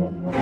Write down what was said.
Música